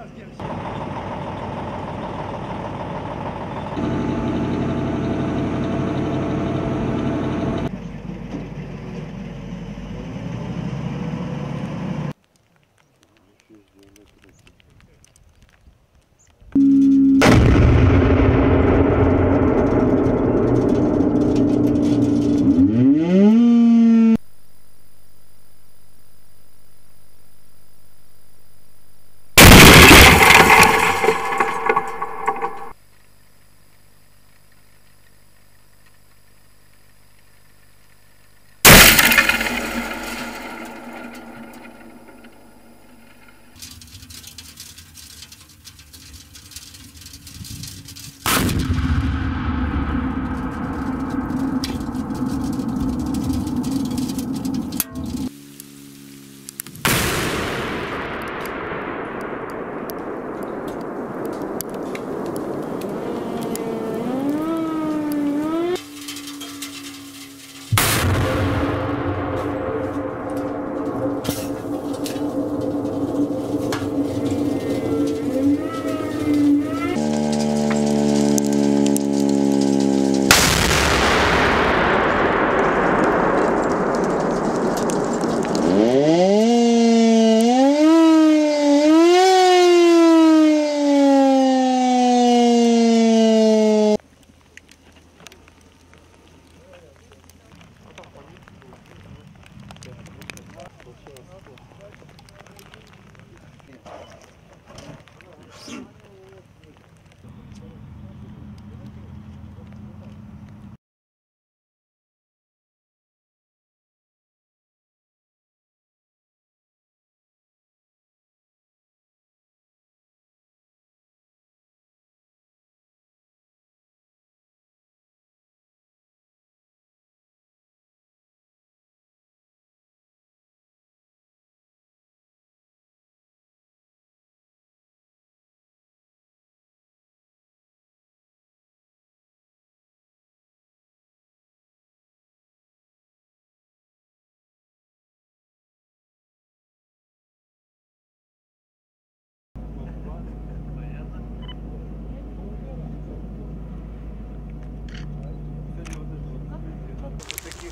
Такие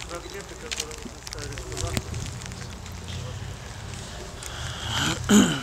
фрагменты, которые ставили сюда.